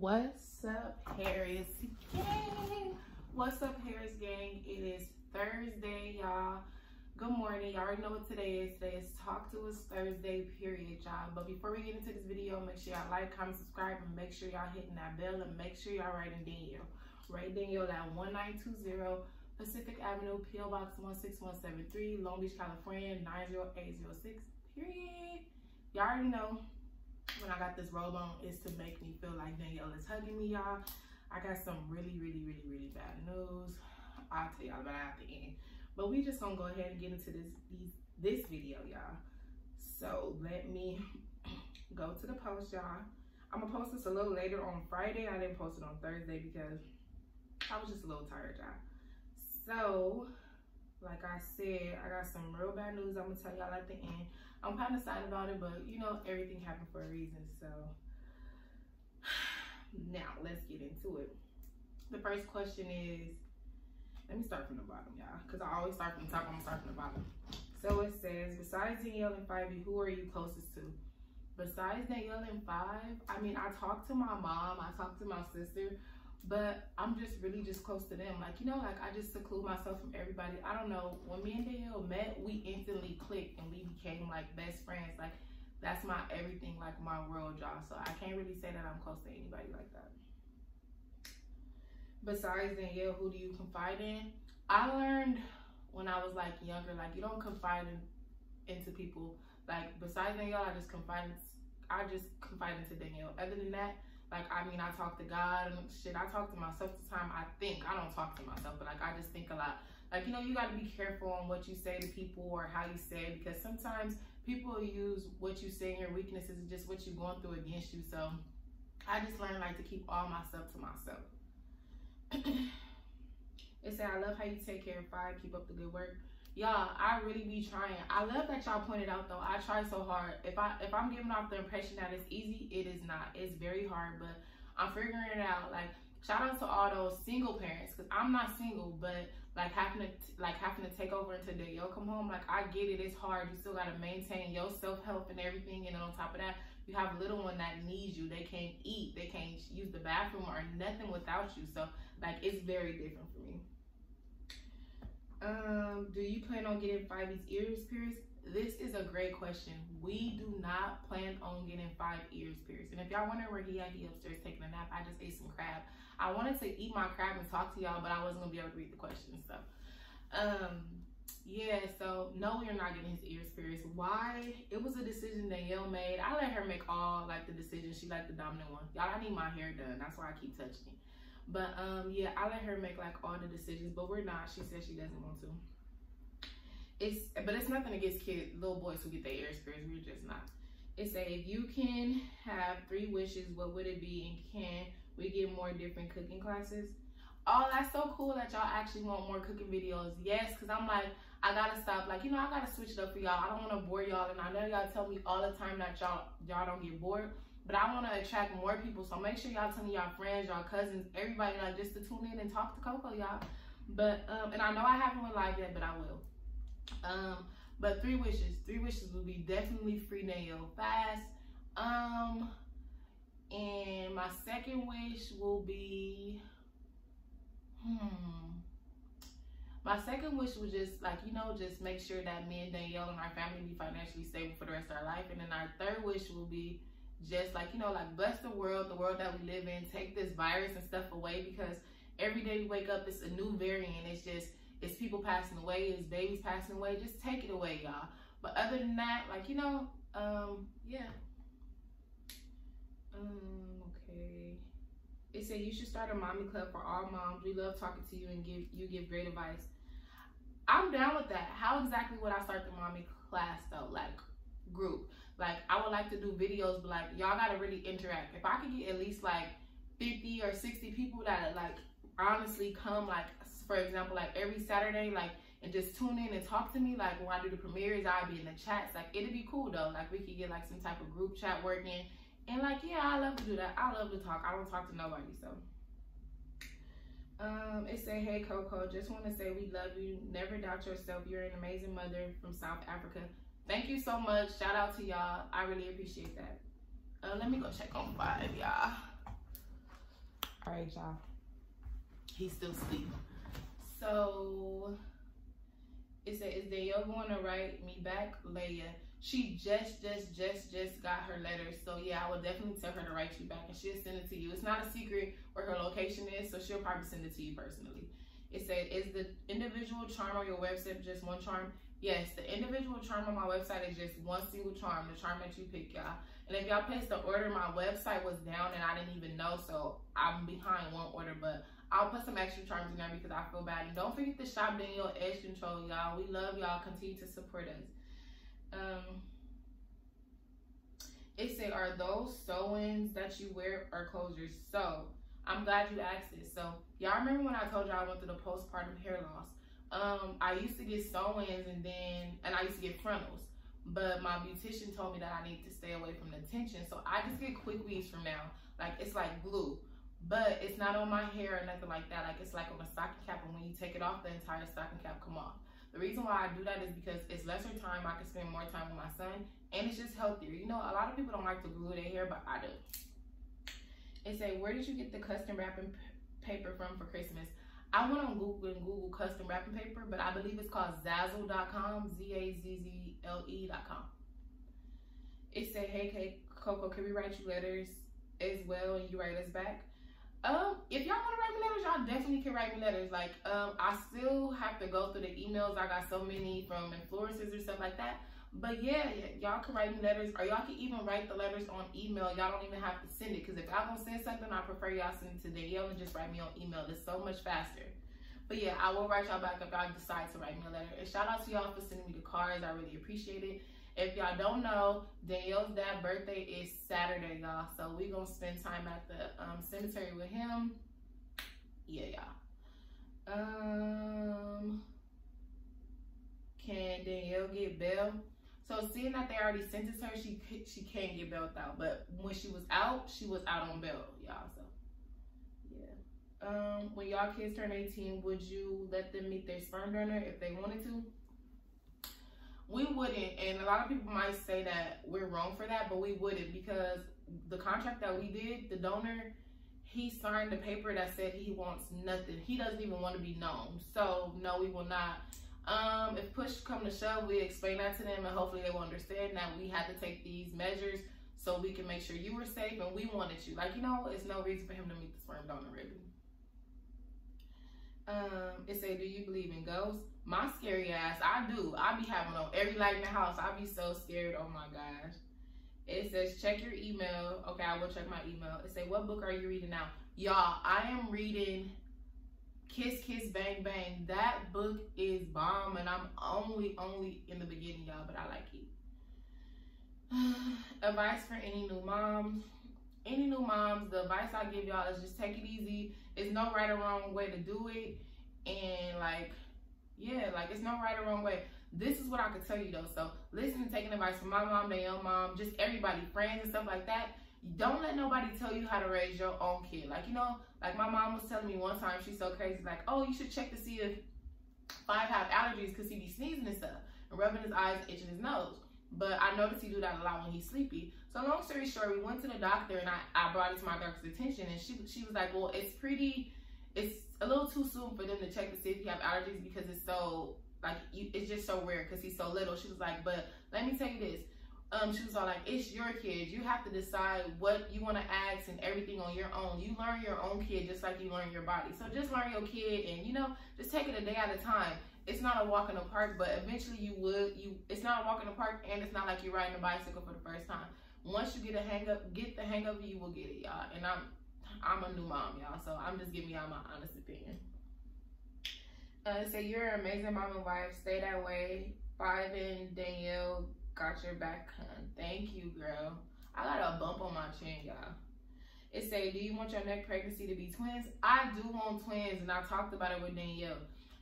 What's up, Harris gang? What's up, Harris gang? It is Thursday, y'all. Good morning. Y'all already know what today is. Today is Talk to Us Thursday, period, y'all. But before we get into this video, make sure y'all like, comment, subscribe, and make sure y'all hitting that bell, and make sure y'all writing Danielle. Write Danielle at 1920 Pacific Avenue, P.O. Box 16173, Long Beach, California, 90806, period. Y'all already know when I got this robe on is to make me feel like Danielle is hugging me, y'all. I got some really, really, really, really bad news. I'll tell y'all about it at the end. But we just gonna go ahead and get into this this video, y'all. So let me go to the post, y'all. I'm gonna post this a little later on Friday. I didn't post it on Thursday because I was just a little tired, y'all. So, like I said, I got some real bad news I'm gonna tell y'all at the end. I'm kind of sad about it, but you know, everything happened for a reason. So now let's get into it. The first question is, let me start from the bottom, y'all, because I always start from the top, I'm gonna start from the bottom. So it says, besides Danielle and Fivey, who are you closest to? Besides Danielle and Five, I mean, I talk to my mom, I talk to my sister, but I'm just really just close to them. Like, you know, like I just seclude myself from everybody. I don't know. When me and Danielle met, we instantly clicked and we became like best friends. Like, that's my everything, like my world, y'all. So I can't really say that I'm close to anybody like that. Besides Danielle, who do you confide in? I learned when I was like younger, like you don't confide in, into people. Like besides Danielle, I just confide. I just confide into Danielle. Other than that, like, I mean, I talk to God and shit. I talk to myself the time I think. I don't talk to myself, but like, I just think a lot. Like, you know, you got to be careful on what you say to people or how you say because sometimes people use what you say and your weaknesses and just what you're going through against you. So I just learned like to keep all my stuff to myself. it said, I love how you take care of fire. Keep up the good work y'all i really be trying. I love that y'all pointed out though. I try so hard. If i if i'm giving off the impression that it's easy it is not. It's very hard but i'm figuring it out. Like shout out to all those single parents because i'm not single but like having to like having to take over until day yo come home like i get it. It's hard. You still got to maintain your self-help and everything and on top of that you have a little one that needs you. They can't eat. They can't use the bathroom or nothing without you. So like it's very different for me um, do you plan on getting Fivey's ears pierced? This is a great question. We do not plan on getting five ears pierced. And if y'all wondering where he at, he upstairs taking a nap. I just ate some crab. I wanted to eat my crab and talk to y'all, but I wasn't gonna be able to read the questions. So, um, yeah. So no, we're not getting his ears pierced. Why? It was a decision that Danielle made. I let her make all like the decisions. She like the dominant one. Y'all, I need my hair done. That's why I keep touching it. But um, yeah, I let her make like all the decisions, but we're not. She said she doesn't want to. It's but it's nothing against kids, little boys who get their ears pierced. We're just not. It say if you can have three wishes, what would it be? And can we get more different cooking classes? Oh, that's so cool that y'all actually want more cooking videos. Yes, because I'm like, I gotta stop. Like, you know, I gotta switch it up for y'all. I don't want to bore y'all, and I know y'all tell me all the time that y'all y'all don't get bored. But I want to attract more people. So make sure y'all telling y'all friends, y'all cousins, everybody, like just to tune in and talk to Coco, y'all. But, um, and I know I haven't went live yet, but I will. Um, but three wishes. Three wishes will be definitely free nail fast. Um, and my second wish will be, hmm. My second wish was just like, you know, just make sure that me and Danielle and our family be financially stable for the rest of our life. And then our third wish will be just like, you know, like bless the world, the world that we live in, take this virus and stuff away because every day we wake up, it's a new variant. It's just, it's people passing away, it's babies passing away. Just take it away, y'all. But other than that, like, you know, um, yeah. Um, okay. It said you should start a mommy club for all moms. We love talking to you and give you give great advice. I'm down with that. How exactly would I start the mommy class though? Like group. Like I would like to do videos, but like y'all gotta really interact. If I could get at least like 50 or 60 people that like honestly come like for example like every Saturday like and just tune in and talk to me like when I do the premieres I'll be in the chats like it'd be cool though like we could get like some type of group chat working and like yeah I love to do that I love to talk I don't talk to nobody so um, it said, hey Coco, just want to say we love you. Never doubt yourself. You're an amazing mother from South Africa. Thank you so much. Shout out to y'all. I really appreciate that. Uh, let me go check on five, y'all. All right, y'all. He's still asleep. So it said, is Danielle going to write me back? Leia. She just, just, just, just got her letter. So yeah, I will definitely tell her to write you back and she'll send it to you. It's not a secret where her location is, so she'll probably send it to you personally. It said, is the individual charm on your website just one charm? Yes, the individual charm on my website is just one single charm, the charm that you pick, y'all. And if y'all placed the order, my website was down and I didn't even know, so I'm behind one order, but I'll put some extra charms in there because I feel bad. And don't forget to shop Danielle Edge Control, y'all. We love y'all. Continue to support us. Um, it said, are those sew-ins that you wear or closures? So, I'm glad you asked this. So, y'all remember when I told y'all I went through the postpartum hair loss? Um, I used to get sew-ins and then, and I used to get frontals. But my beautician told me that I need to stay away from the tension. So I just get quick weaves from now. Like, it's like glue. But it's not on my hair or nothing like that. Like, it's like on a stocking cap. And when you take it off, the entire stocking cap come off. The reason why I do that is because it's lesser time. I can spend more time with my son. And it's just healthier. You know, a lot of people don't like to glue their hair, but I do. It say, where did you get the custom wrapping paper from for Christmas? I went on Google and Google custom wrapping paper, but I believe it's called Zazzle.com, Z-A-Z-Z-L-E.com. It said, hey, hey, Coco, can we write you letters as well and you write us back? Um, if y'all want to write me letters, y'all definitely can write me letters. Like, um, I still have to go through the emails. I got so many from influencers or stuff like that. But yeah, y'all can write me letters, or y'all can even write the letters on email. Y'all don't even have to send it, because if y'all gonna send something, I prefer y'all send it to Danielle and just write me on email. It's so much faster. But yeah, I will write y'all back if y'all decide to write me a letter. And shout out to y'all for sending me the cards. I really appreciate it. If y'all don't know, Danielle's dad birthday is Saturday, y'all. So we gonna spend time at the um, cemetery with him. Yeah, y'all. Um, can Danielle get bail? So seeing that they already sentenced her, she she can't get bailed out. But when she was out, she was out on bail, y'all. So yeah. Um, when y'all kids turn 18, would you let them meet their sperm donor if they wanted to? We wouldn't, and a lot of people might say that we're wrong for that, but we wouldn't because the contract that we did, the donor, he signed a paper that said he wants nothing. He doesn't even want to be known. So no, we will not um, if push come to shove, we explain that to them and hopefully they will understand that we had to take these measures so we can make sure you were safe and we wanted you. Like, you know, it's no reason for him to meet the sperm donor really. Um, it say, do you believe in ghosts? My scary ass, I do. I be having on every light in the house. I be so scared. Oh my gosh. It says, check your email. Okay, I will check my email. It say, what book are you reading now? Y'all, I am reading Kiss Kiss Bang Bang. That book is bomb, and I'm only only in the beginning, y'all, but I like it. advice for any new moms. Any new moms, the advice I give y'all is just take it easy. It's no right or wrong way to do it. And like, yeah, like it's no right or wrong way. This is what I could tell you though. So listen to taking advice from my mom, Danielle mom, just everybody, friends and stuff like that. Don't let nobody tell you how to raise your own kid. Like, you know, like my mom was telling me one time, she's so crazy, like, oh, you should check to see if Five have allergies because he be sneezing and stuff and rubbing his eyes, itching his nose. But I noticed he do that a lot when he's sleepy. So long story short, we went to the doctor and I, I brought it to my doctor's attention and she she was like, well, it's pretty, it's a little too soon for them to check to see if he have allergies because it's so like you, it's just so rare because he's so little. She was like, but let me tell you this, um, she was all like, it's your kid. You have to decide what you want to ask and everything on your own. You learn your own kid just like you learn your body. So just learn your kid and, you know, just take it a day at a time. It's not a walk in the park, but eventually you would, you, it's not a walk in the park and it's not like you're riding a bicycle for the first time. Once you get a hang up, get the hang of it, you will get it, y'all. And I'm, I'm a new mom, y'all. So I'm just giving y'all my honest opinion. Uh, so you're an amazing mom and wife. Stay that way. Five and Danielle Got your back, hun. Thank you, girl. I got a bump on my chin, y'all. It say, do you want your next pregnancy to be twins? I do want twins, and I talked about it with Danielle.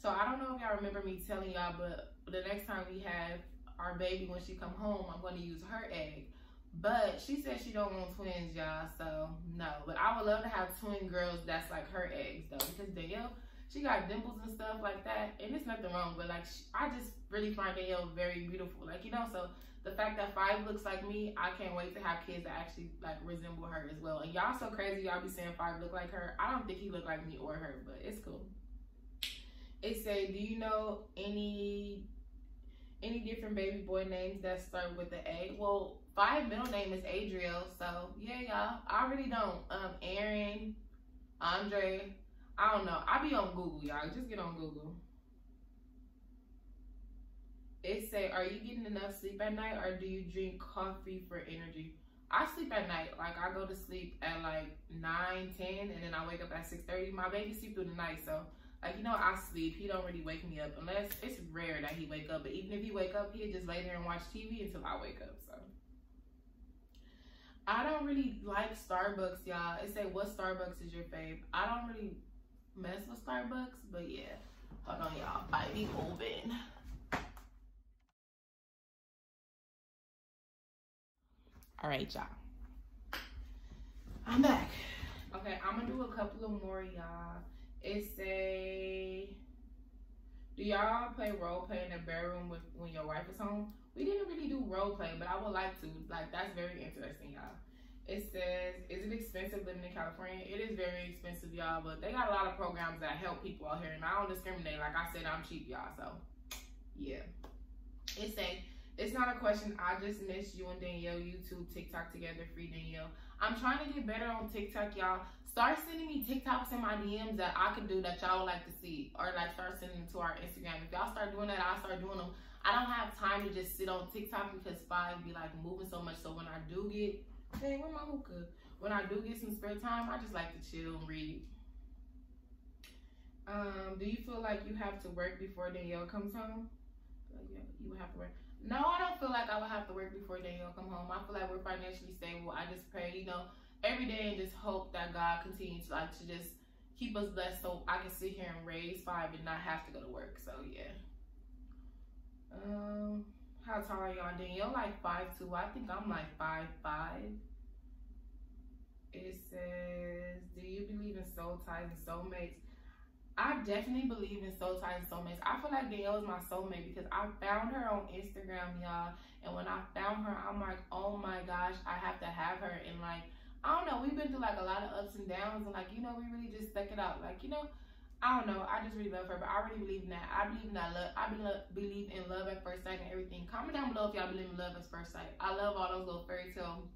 So I don't know if y'all remember me telling y'all, but the next time we have our baby, when she come home, I'm going to use her egg. But she said she don't want twins, y'all, so no. But I would love to have twin girls that's like her eggs, though, because Danielle, she got dimples and stuff like that, and it's nothing wrong. But like, she, I just really find Danielle very beautiful. Like you know, so the fact that Five looks like me, I can't wait to have kids that actually like resemble her as well. And y'all so crazy, y'all be saying Five look like her. I don't think he look like me or her, but it's cool. It say, do you know any any different baby boy names that start with the A? Well, Five middle name is Adriel, so yeah, y'all. I really don't. Um, Aaron, Andre, I don't know. I be on Google, y'all. Just get on Google. It say, are you getting enough sleep at night or do you drink coffee for energy? I sleep at night. Like I go to sleep at like 9, 10, and then I wake up at 6.30. My baby sleep through the night, so like, you know, I sleep. He don't really wake me up unless it's rare that he wake up. But even if he wake up, he just lay there and watch TV until I wake up, so. I don't really like Starbucks, y'all. It say, what Starbucks is your fave? I don't really mess with Starbucks, but yeah. Hold on, y'all. I be moving. All right, y'all. I'm back. Okay, I'm gonna do a couple of more, y'all. It say, do y'all play role play in the bedroom with when your wife is home? We didn't really do role play, but I would like to. Like, that's very interesting, y'all. It says, is it expensive living in California? It is very expensive, y'all, but they got a lot of programs that help people out here, and I don't discriminate. Like I said, I'm cheap, y'all, so yeah. It says, it's not a question. I just miss you and Danielle YouTube TikTok together, free Danielle. I'm trying to get better on TikTok, y'all. Start sending me TikToks in my DMs that I can do that y'all would like to see. Or like start sending them to our Instagram. If y'all start doing that, I'll start doing them. I don't have time to just sit on TikTok because Five be like moving so much. So when I do get, hey, where my hookah? When I do get some spare time, I just like to chill and read. Um, do you feel like you have to work before Danielle comes home? You would have to work. No, I don't feel like I would have to work before Danielle come home. I feel like we're financially stable. I just pray, you know, every day and just hope that God continues like to just keep us blessed so I can sit here and raise five and not have to go to work. So yeah. Um, how tall are y'all? Danielle like five two. I think I'm like five five. It says, do you believe in soul ties and soulmates? I definitely believe in soul ties and soulmates. I feel like Danielle is my soulmate because I found her on Instagram, y'all. And when I found her, I'm like, oh my gosh, I have to have her. And like, I don't know, we've been through like a lot of ups and downs. And like, you know, we really just stuck it out. Like, you know, I don't know. I just really love her, but I really believe in that. I believe in that love. I believe in love at first sight and everything. Comment down below if y'all believe in love at first sight. I love all those little fairy tale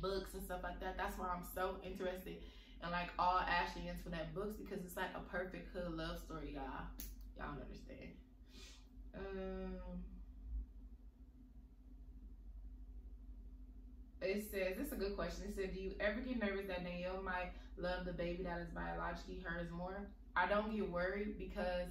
books and stuff like that. That's why I'm so interested and like all Ashley that books because it's like a perfect hood love story, y'all. Y'all understand. Um, it says, this is a good question. It said, do you ever get nervous that Danielle might love the baby that is biologically hers more? I don't get worried because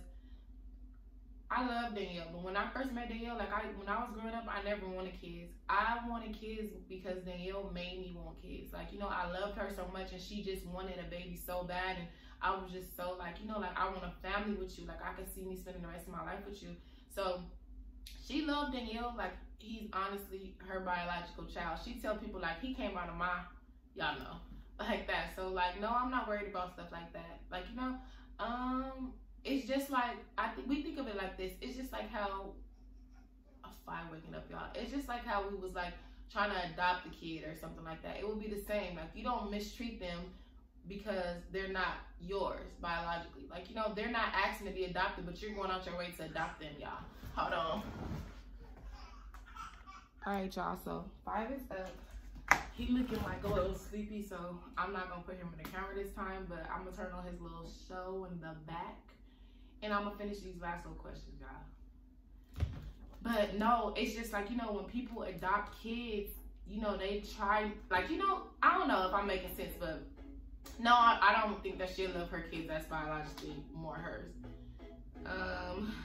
I love Danielle, but when I first met Danielle, like I when I was growing up, I never wanted kids. I wanted kids because Danielle made me want kids. Like, you know, I loved her so much and she just wanted a baby so bad and I was just so like, you know, like I want a family with you. Like I could see me spending the rest of my life with you. So she loved Danielle like he's honestly her biological child. She tell people like he came out of my y'all know. Like that. So like no, I'm not worried about stuff like that. Like, you know, um it's just like I think we think of it like this. It's just like how a Five waking up, y'all. It's just like how we was like trying to adopt a kid or something like that. It would be the same. Like you don't mistreat them because they're not yours biologically. Like you know they're not asking to be adopted, but you're going out your way to adopt them, y'all. Hold on. All right, y'all. So five is up. He looking like a little sleepy, so I'm not gonna put him in the camera this time. But I'm gonna turn on his little show in the back. And I'm gonna finish these last little questions, y'all. But no, it's just like, you know, when people adopt kids, you know, they try, like, you know, I don't know if I'm making sense, but no, I, I don't think that she'll love her kids that's biologically more hers. Um,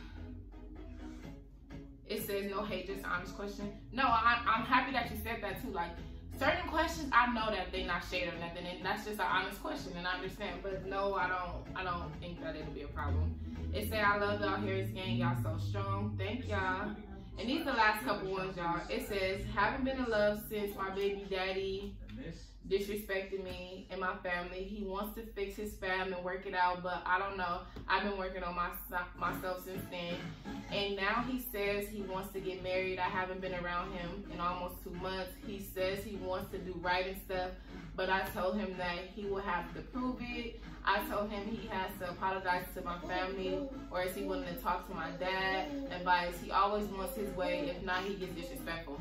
it says no hate, just honest question. No, I, I'm happy that you said that too. Like, certain questions I know that they're not shade or nothing, and that's just an honest question, and I understand. But no, I don't. I don't think that it'll be a problem. It say I love y'all Harris gang, y'all so strong. Thank y'all. And these are the last couple ones, y'all. It says haven't been in love since my baby daddy disrespected me and my family. He wants to fix his fam and work it out, but I don't know. I've been working on my, myself since then. And now he says he wants to get married. I haven't been around him in almost two months. He says he wants to do right and stuff, but I told him that he will have to prove it. I told him he has to apologize to my family or is he willing to talk to my dad, advice. He always wants his way. If not, he gets disrespectful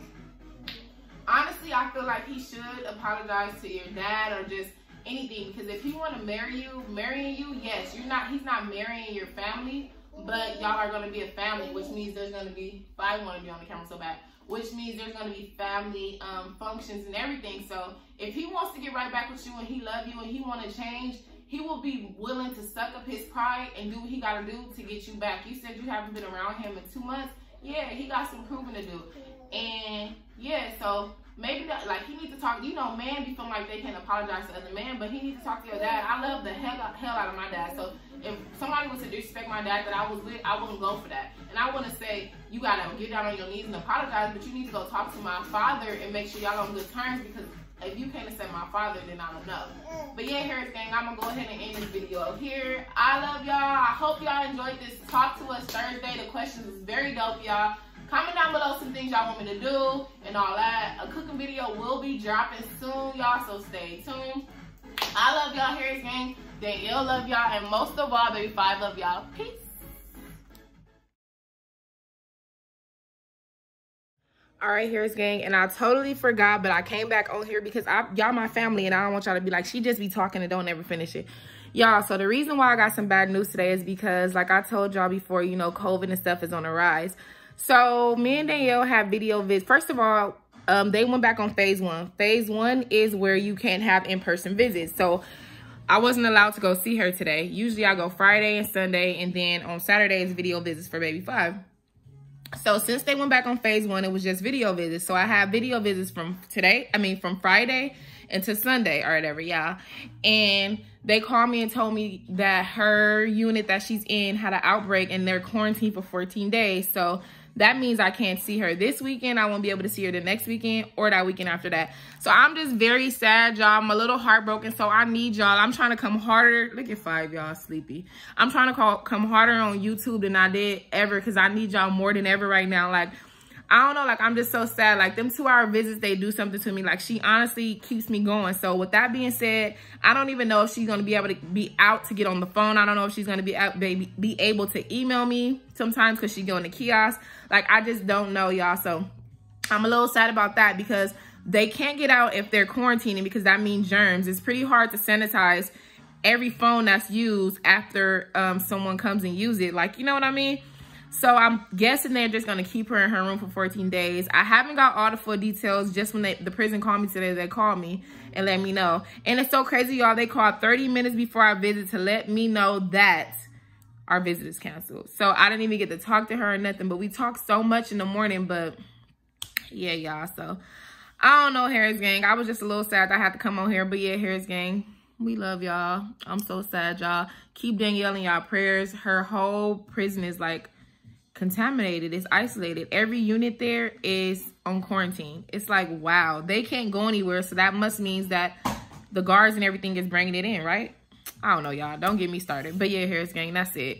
honestly, I feel like he should apologize to your dad or just anything. Because if he want to marry you, marrying you, yes, you're not. He's not marrying your family, but y'all are gonna be a family, which means there's gonna be. I want to be on the camera so bad, which means there's gonna be family um, functions and everything. So if he wants to get right back with you and he love you and he want to change. He will be willing to suck up his pride and do what he got to do to get you back. You said you haven't been around him in two months. Yeah, he got some proving to do. And yeah, so maybe that, like he needs to talk. You know, man be feeling like they can't apologize to other men, but he needs to talk to your dad. I love the hell hell out of my dad. So if somebody was to disrespect my dad that I was with, I wouldn't go for that. And I wouldn't say you gotta get down on your knees and apologize, but you need to go talk to my father and make sure y'all on good terms because if you can't accept my father, then I don't know. But yeah, Harris gang, I'm gonna go ahead and end this video here. I love y'all. I hope y'all enjoyed this Talk to Us Thursday. The questions is very dope, y'all. Comment down below some things y'all want me to do and all that. A cooking video will be dropping soon, y'all, so stay tuned. I love y'all, Harris Gang. Danielle love y'all, and most of all, baby five love y'all. Peace. All right, Harris Gang, and I totally forgot, but I came back on here because I y'all my family, and I don't want y'all to be like, she just be talking and don't ever finish it. Y'all, so the reason why I got some bad news today is because, like I told y'all before, you know, COVID and stuff is on the rise. So me and Danielle have video vids. First of all, um, they went back on phase one. Phase one is where you can't have in-person visits. So I wasn't allowed to go see her today. Usually I go Friday and Sunday, and then on Saturdays, video visits for baby five. So since they went back on phase one, it was just video visits. So I have video visits from today, I mean from Friday into Sunday or whatever, y'all. And they called me and told me that her unit that she's in had an outbreak and they're quarantined for 14 days. So that means I can't see her this weekend. I won't be able to see her the next weekend or that weekend after that. So I'm just very sad, y'all. I'm a little heartbroken. So I need y'all. I'm trying to come harder. Look at five, y'all sleepy. I'm trying to call, come harder on YouTube than I did ever because I need y'all more than ever right now. Like, I don't know, like, I'm just so sad. Like, them two-hour visits, they do something to me. Like, she honestly keeps me going. So, with that being said, I don't even know if she's going to be able to be out to get on the phone. I don't know if she's going to be out, be, be able to email me sometimes because she going to kiosk. Like, I just don't know, y'all. So, I'm a little sad about that because they can't get out if they're quarantining because that means germs. It's pretty hard to sanitize every phone that's used after um, someone comes and use it. Like, you know what I mean? So I'm guessing they're just going to keep her in her room for 14 days. I haven't got all the full details. Just when they, the prison called me today, they called me and let me know. And it's so crazy, y'all. They called 30 minutes before our visit to let me know that our visit is canceled. So I didn't even get to talk to her or nothing. But we talked so much in the morning. But yeah, y'all. So I don't know, Harris Gang. I was just a little sad I had to come on here. But yeah, Harris Gang. We love y'all. I'm so sad, y'all. Keep Danielle in y'all prayers. Her whole prison is like contaminated, it's isolated. Every unit there is on quarantine. It's like, wow, they can't go anywhere. So that must means that the guards and everything is bringing it in, right? I don't know, y'all. Don't get me started. But yeah, Harris Gang, that's it.